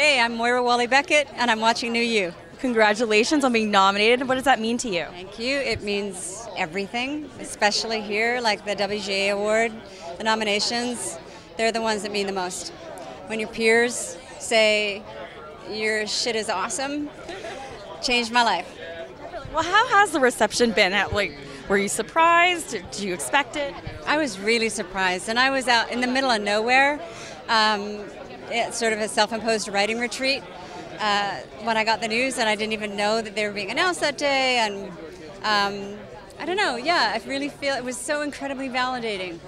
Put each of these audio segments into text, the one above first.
Hey, I'm Moira Walley-Beckett, and I'm watching New You. Congratulations on being nominated. What does that mean to you? Thank you. It means everything, especially here, like the WGA Award, the nominations. They're the ones that mean the most. When your peers say your shit is awesome, changed my life. Well, how has the reception been? How- Like, were you surprised? Did you expect it? I was really surprised, and I was out in the middle of nowhere. Um, it's sort of a self-imposed writing retreat uh, when I got the news, and I didn't even know that they were being announced that day. And um, I don't know. Yeah, I really feel it was so incredibly validating.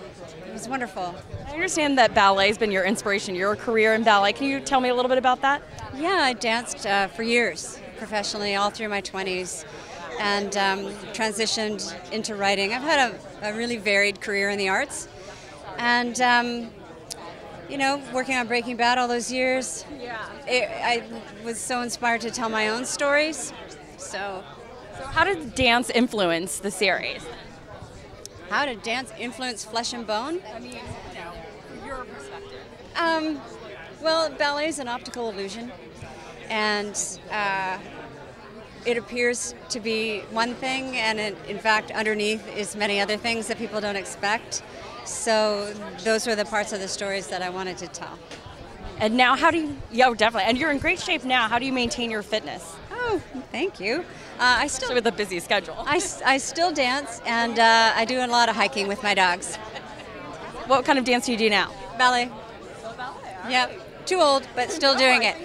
It was wonderful. I understand that ballet has been your inspiration, your career in ballet. Can you tell me a little bit about that? Yeah, I danced uh, for years professionally, all through my 20s, and um, transitioned into writing. I've had a, a really varied career in the arts, and um, you know, working on Breaking Bad all those years. Yeah. It, I was so inspired to tell my own stories. So, So, how did dance influence the series? how did dance influence Flesh and Bone? I mean, you know, from your perspective. Um, well, ballet is an optical illusion, and uh, it appears to be one thing, and it, in fact, underneath is many other things that people don't expect. So, those were the parts of the stories that I wanted to tell. And now, how do you? Yeah, definitely. And you're in great shape now. How do you maintain your fitness? Oh, thank you. Uh, I still So with a busy schedule. I, I still dance, and uh, I do a lot of hiking with my dogs. What kind of dance do you do now? Ballet. Yep. Too old, but still doing it.